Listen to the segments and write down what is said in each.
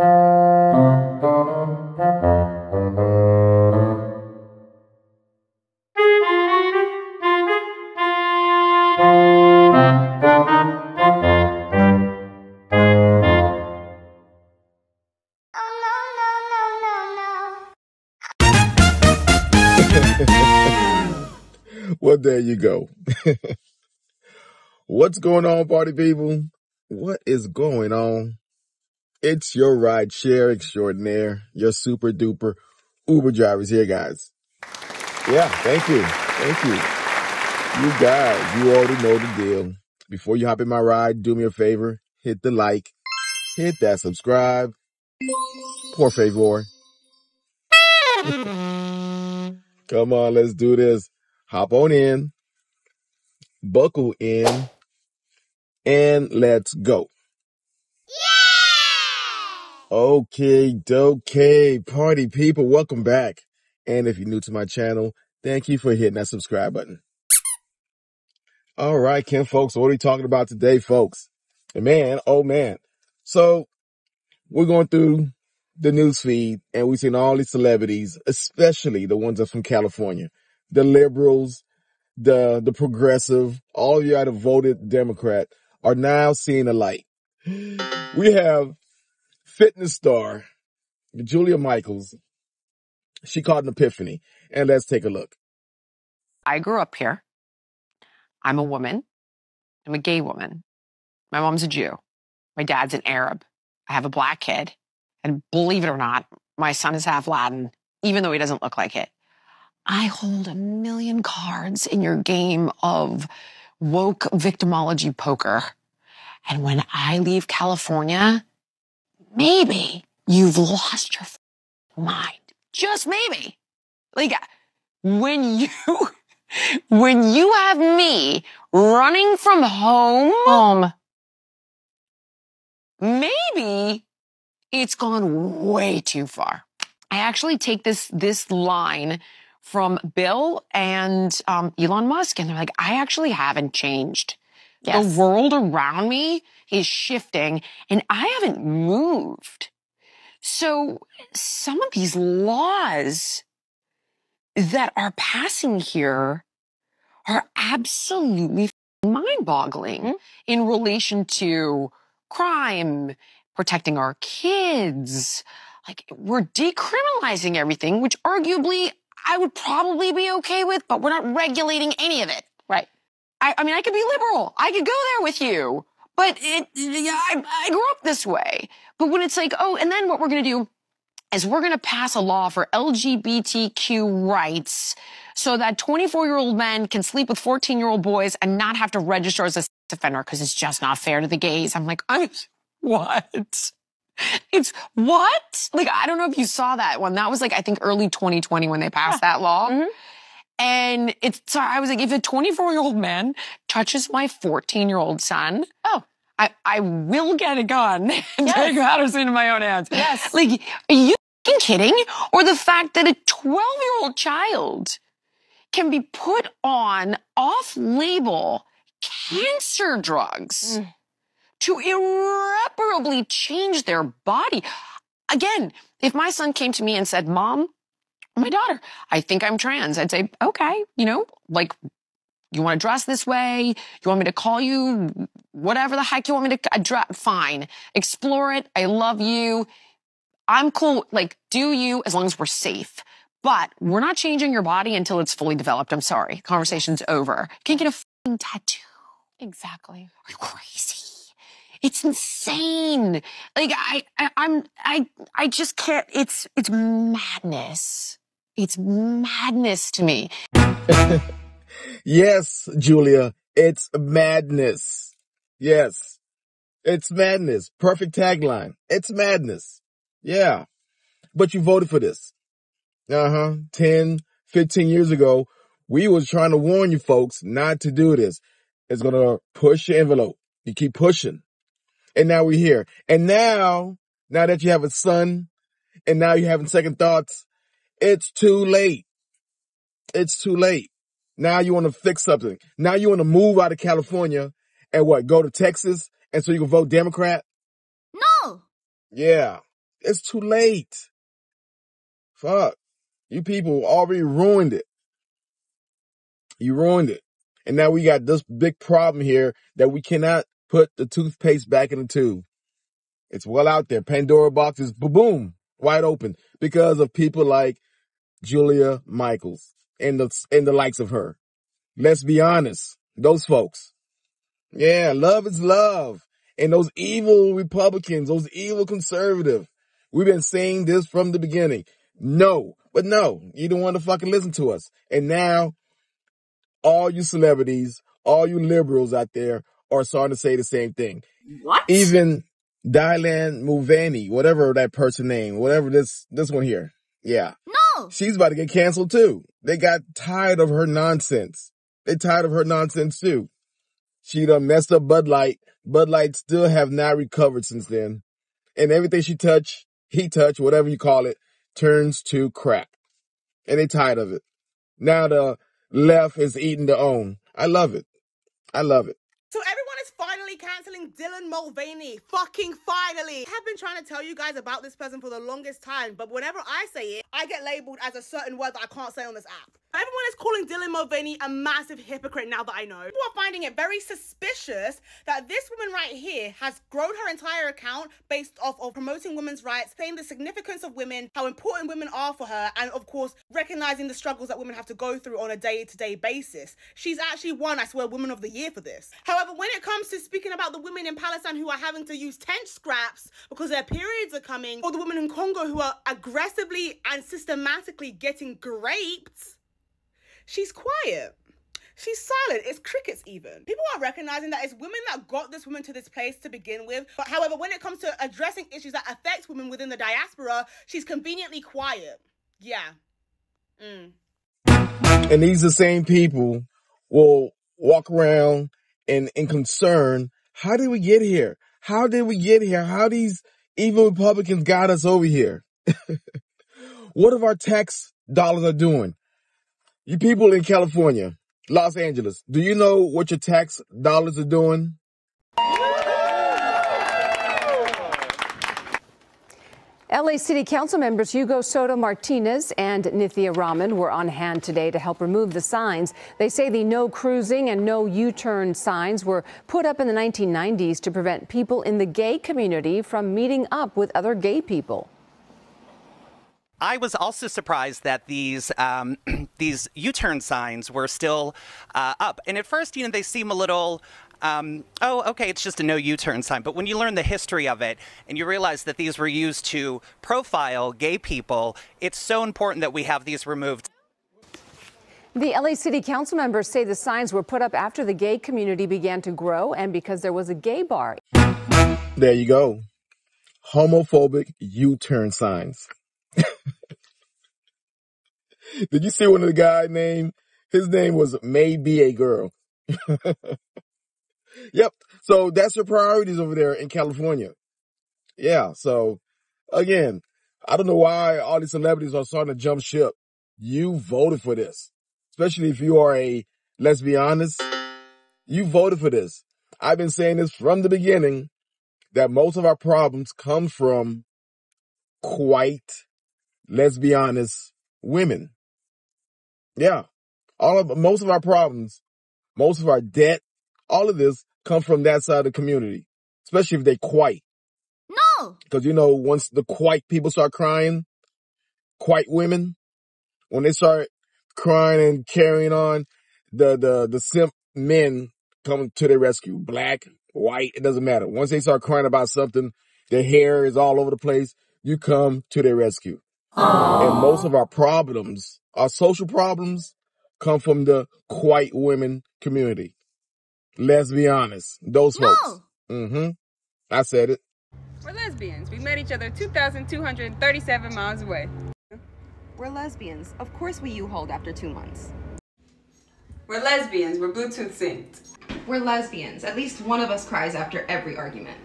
well, there you go. What's going on, party people? What is going on? It's your ride share extraordinaire, your super duper Uber drivers here, guys. Yeah, thank you. Thank you. You guys, you already know the deal. Before you hop in my ride, do me a favor, hit the like, hit that subscribe. Por favor. Come on, let's do this. Hop on in, buckle in, and let's go. Okay, okay, party people, welcome back. And if you're new to my channel, thank you for hitting that subscribe button. All right, Kim folks, what are we talking about today, folks? And man, oh man. So we're going through the news feed and we've seen all these celebrities, especially the ones that are from California, the liberals, the, the progressive, all of you that voted Democrat are now seeing the light. We have fitness star Jillian Michaels. She caught an epiphany and let's take a look. I grew up here. I'm a woman. I'm a gay woman. My mom's a Jew. My dad's an Arab. I have a black kid. And believe it or not, my son is half Latin, even though he doesn't look like it. I hold a million cards in your game of woke victimology poker. And when I leave California, maybe you've lost your mind. Just maybe. Like when you, when you have me running from home, home, maybe it's gone way too far. I actually take this, this line from Bill and um, Elon Musk, and they're like, I actually haven't changed. Yes. The world around me is shifting, and I haven't moved. So some of these laws that are passing here are absolutely mind boggling mm-hmm. in relation to crime, protecting our kids. Like we're decriminalizing everything, which arguably I would probably be okay with, but we're not regulating any of it. Right. I, I mean, I could be liberal. I could go there with you, but it, yeah, I, I grew up this way. But when it's like, oh, and then what we're going to do is we're going to pass a law for LGBTQ rights so that 24 year old men can sleep with 14 year old boys and not have to register as a sex offender because it's just not fair to the gays. I'm like, I'm, what? It's what? Like, I don't know if you saw that one. That was like, I think early 2020 when they passed that law. Mhm. And it's, so I was like, if a 24 year old man touches my 14 year old son, Oh. I, I will get a gun and Yes. take matters into my own hands. Yes. Like, are you kidding? Or the fact that a 12 year old child can be put on off label cancer drugs Mm. to irreparably change their body. Again, if my son came to me and said, Mom, my daughter, I think I'm trans, I'd say, okay, you know, like, you want to dress this way? You want me to call you whatever the heck you want me to address? Uh, fine. Explore it. I love you. I'm cool. Like, do you as long as we're safe. But we're not changing your body until it's fully developed. I'm sorry. Conversation's over. Can't get a fucking tattoo. Exactly. Are you crazy? It's insane. Like I, I I'm I I just can't it's it's madness. It's madness to me. Yes, Jillian, it's madness. Yes, it's madness. Perfect tagline. It's madness. Yeah. But you voted for this. Uh huh. 10, 15 years ago, we was trying to warn you folks not to do this. It's going to push your envelope. You keep pushing. And now we're here. And now, now that you have a son and now you're having second thoughts, it's too late. It's too late. Now you want to fix something. Now you want to move out of California and what? Go to Texas and so you can vote Democrat? No! Yeah. It's too late. Fuck. You people already ruined it. You ruined it. And now we got this big problem here that we cannot put the toothpaste back in the tube. It's well out there. Pandora box is boom, wide open because of people like Jillian Michaels and the, and the likes of her. Let's be honest. Those folks. Yeah, love is love. And those evil Republicans, those evil conservatives, we've been saying this from the beginning. No, but no, you don't want to fucking listen to us. And now all you celebrities, all you liberals out there are starting to say the same thing. What? Even Dylan Mulvaney, whatever that person name, whatever this, this one here. Yeah. No. She's about to get canceled too. They got tired of her nonsense. They tired of her nonsense too. She done messed up Bud Light. Bud Light still have not recovered since then. And everything she touch, he touch, whatever you call it, turns to crap. And they tired of it. Now the left is eating their own. I love it. I love it. So everyone is finally canceling Dylan Mulvaney. Fucking finally. I have been trying to tell you guys about this person for the longest time, but whenever I say it, I get labeled as a certain word that I can't say on this app. Everyone is calling Dylan Mulvaney a massive hypocrite now that I know. People are finding it very suspicious that this woman right here has grown her entire account based off of promoting women's rights, saying the significance of women, how important women are for her, and of course, recognizing the struggles that women have to go through on a day to day basis. She's actually won, I swear, Woman of the Year for this. However, when it comes to speaking about the women in Palestine who are having to use tent scraps because their periods are coming, or the women in Congo who are aggressively and systematically getting raped, she's quiet. She's silent. It's crickets even. People are recognizing that it's women that got this woman to this place to begin with. But however, when it comes to addressing issues that affect women within the diaspora, she's conveniently quiet. Yeah. Mm. And these the same people will walk around and in concern. How did we get here? How did we get here? How these evil Republicans got us over here? what of our tax dollars are doing? You people in California, Los Angeles, do you know what your tax dollars are doing? LA City Council members Hugo Soto Martinez and Nithya Raman were on hand today to help remove the signs. They say the no cruising and no U turn signs were put up in the 1990s to prevent people in the gay community from meeting up with other gay people. I was also surprised that these um, these U-turn signs were still uh, up. And at first, you know, they seem a little. Um, oh, okay, it's just a no U turn sign. But when you learn the history of it and you realize that these were used to profile gay people, it's so important that we have these removed. The LA City Council members say the signs were put up after the gay community began to grow and because there was a gay bar. There you go. Homophobic U turn signs. Did you see one of the guy name? His name was Maybe a Girl. yep. So that's your priorities over there in California. Yeah. So again, I don't know why all these celebrities are starting to jump ship. You voted for this, especially if you are a, let's be honest, you voted for this. I've been saying this from the beginning that most of our problems come from quite, let's be honest, women. Yeah. All of, most of our problems, most of our debt, all of this come from that side of the community, especially if they quiet. No. Cause you know, once the quiet people start crying, quiet women, when they start crying and carrying on, the, the, the simp men come to their rescue. Black, white, it doesn't matter. Once they start crying about something, their hair is all over the place, you come to their rescue. And most of our problems, our social problems, come from the white women community. Let's be honest. Those No. folks. Mm-hmm. I said it. We're lesbians. We met each other 2,237 miles away. We're lesbians. Of course we U-hauled after two months. We're lesbians. We're Bluetooth synced. We're lesbians. At least one of us cries after every argument.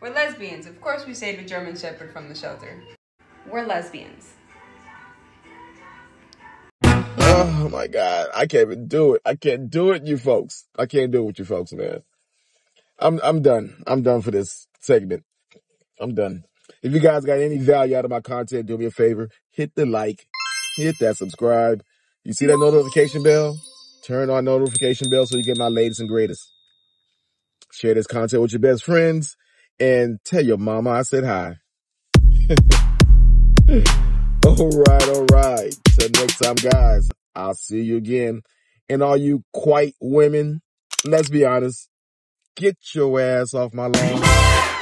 We're lesbians. Of course, we saved a German Shepherd from the shelter. We're lesbians. Oh my God. I can't even do it. I can't do it, you folks. I can't do it with you folks, man. I'm, I'm done. I'm done for this segment. I'm done. If you guys got any value out of my content, do me a favor, hit the like, hit that subscribe. You see that notification bell? Turn on notification bell so you get my latest and greatest. Share this content with your best friends and tell your mama I said hi. all right, all right. Till next time, guys, I'll see you again. And all you quite women, let's be honest, get your ass off my lawn.